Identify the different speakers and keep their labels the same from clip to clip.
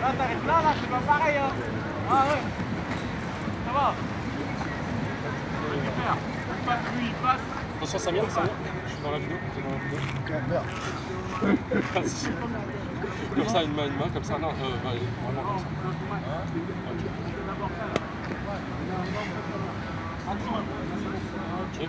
Speaker 1: Là, t'arrêtes là, là, c'est pas pareil, hein. Ah ouais. Ça va. Super. Lui, il passe.
Speaker 2: Attention Samir, Samir, je suis dans la vidéo, je suis dans la vidéo. Vas-y. Comme ça, une main, une main, comme ça, non, euh, ouais, vraiment comme ça. Ok.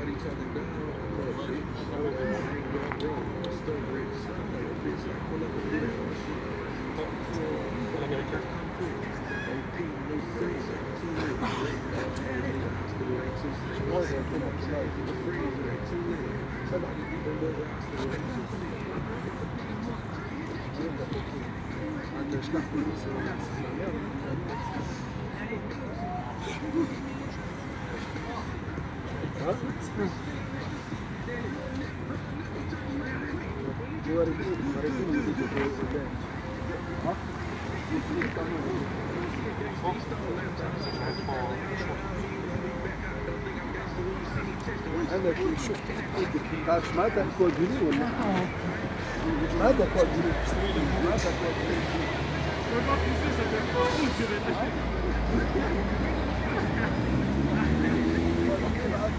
Speaker 2: But each other down on that shit. I went to
Speaker 3: my ain't going wrong. I'm still rich. I'm like a bitch. I pull up a bitch on shit.
Speaker 2: Fuck to I'm gonna catch my quick.
Speaker 3: AP, no sage. I'm too rich. Still ain't too sick. I'm in the freezer. Ain't too late. Somebody beat the little I still ain't too sick.
Speaker 4: I just got انا كنت شفت تعرف سمعت عن كوادري ولا؟ سمعت عن كوادري سمعت عن كوادري
Speaker 1: Je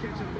Speaker 1: Catch up.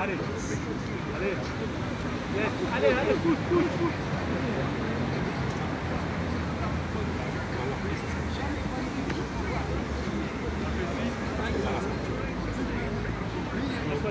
Speaker 1: Allez. Allez. Allez, allez. Lâche pas